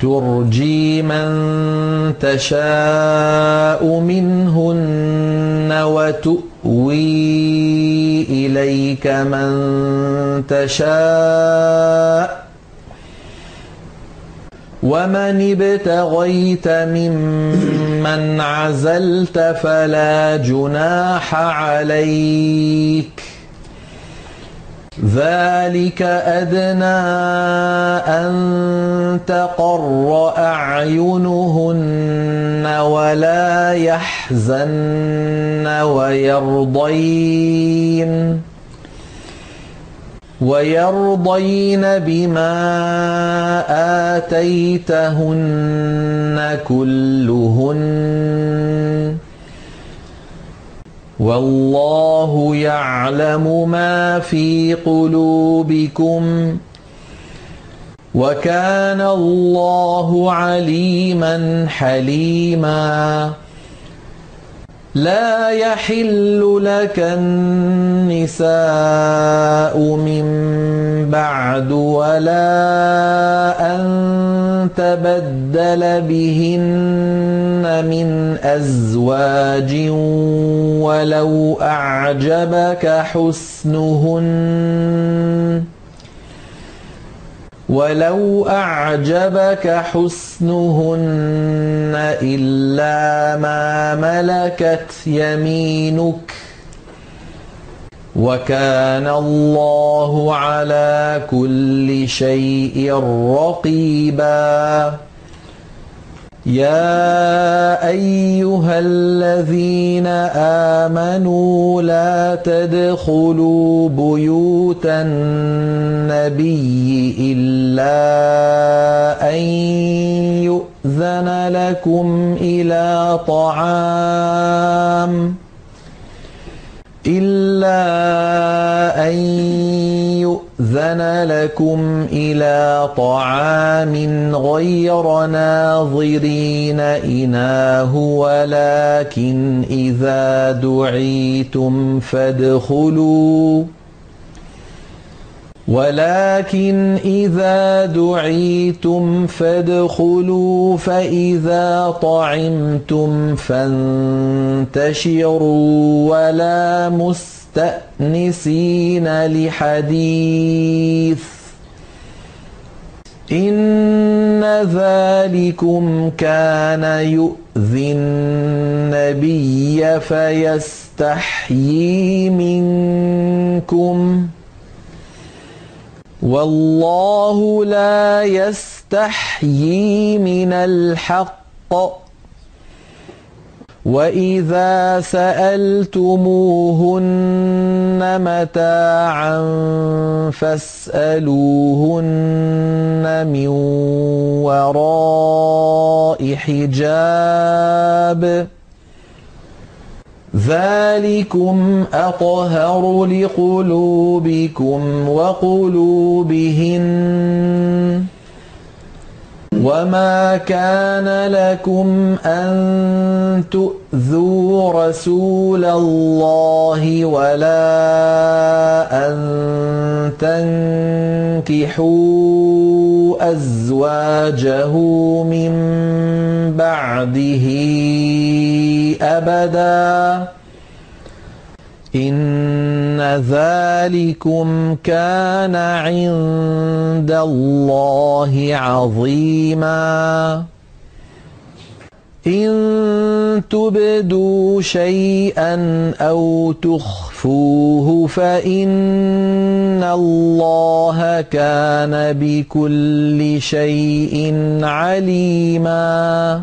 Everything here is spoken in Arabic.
ترجي من تشاء منهن وتؤوي إليك من تشاء ومن ابتغيت ممن عزلت فلا جناح عليك ذلك أدنى أن تقر أعينهن ولا يحزن ويرضين ويرضين بما آتيتهن كلهن والله يعلم ما في قلوبكم وكان الله عليما حليما لا يحل لك النساء من بعد ولا أن تبدل بهن من أزواج ولو أعجبك حسنهن. ولو أعجبك حسنهن إلا ما ملكت يمينك وكان الله على كل شيء رقيبا يا ايها الذين امنوا لا تدخلوا بيوت النبي الا ان يؤذن لكم إلى طعام إلا أن يؤذن لكم إلى طعام غير ناظرين إناه ولكن إذا دعيتم فادخلوا ولكن إذا دعيتم فادخلوا فإذا طعمتم فانتشروا ولا مستأنسين لحديث. إن ذلكم كان يؤذي النبي فيستحيي منكم. والله لا يستحيي من الحق. واذا سالتموهن متاعا فاسالوهن من وراء حجاب ذلكم أطهر لقلوبكم وقلوبهن وما كان لكم أن تؤذوا رسول الله ولا أن تنكحوا أزواجه من بعده أبدا إن ذلكم كان عند الله عظيما. إن تبدوا شيئا أو تخفوه فإن الله كان بكل شيء عليما.